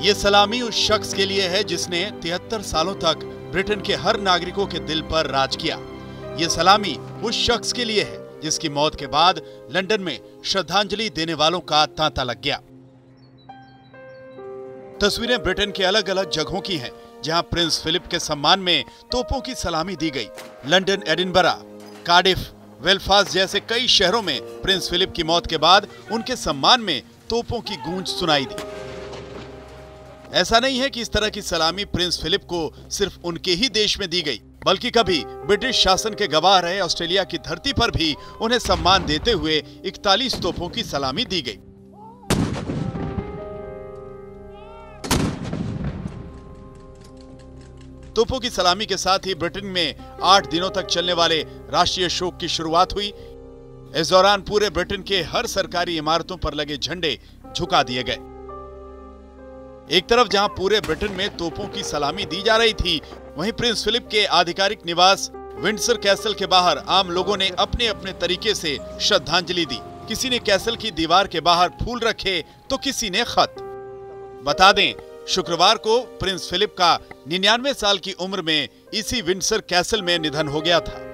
ये सलामी उस शख्स के लिए है जिसने तिहत्तर सालों तक ब्रिटेन के हर नागरिकों के दिल पर राज किया। ये सलामी उस शख्स के लिए है जिसकी मौत के बाद लंदन में श्रद्धांजलि देने वालों का तांता लग गया। तस्वीरें ब्रिटेन के अलग अलग जगहों की हैं, जहाँ प्रिंस फिलिप के सम्मान में तोपों की सलामी दी गई। लंदन, एडिनबरा, कार्डिफ, वेलफास्ट जैसे कई शहरों में प्रिंस फिलिप की मौत के बाद उनके सम्मान में तोपों की गूंज सुनाई दी। ऐसा नहीं है कि इस तरह की सलामी प्रिंस फिलिप को सिर्फ़ उनके ही देश में दी गई, बल्कि कभी ब्रिटिश शासन के गवाह रहे, ऑस्ट्रेलिया की धरती पर भी उन्हें सम्मान देते हुए 41 तोपों की सलामी दी गई। तोपों की सलामी के साथ ही ब्रिटेन में आठ दिनों तक चलने वाले राष्ट्रीय शोक की शुरुआत हुई। इस दौरान पूरे ब्रिटेन के हर सरकारी इमारतों पर लगे झंडे झुका दिए गए। एक तरफ़ जहाँ पूरे ब्रिटेन में तोपों की सलामी दी जा रही थी, वहीं प्रिंस फिलिप के आधिकारिक निवास विंडसर कैसल के बाहर आम लोगों ने अपने अपने तरीके से श्रद्धांजलि दी। किसी ने कैसल की दीवार के बाहर फूल रखे तो किसी ने खत। बता दें, शुक्रवार को प्रिंस फिलिप का निन्यानवे साल की उम्र में इसी विंडसर कैसल में निधन हो गया था।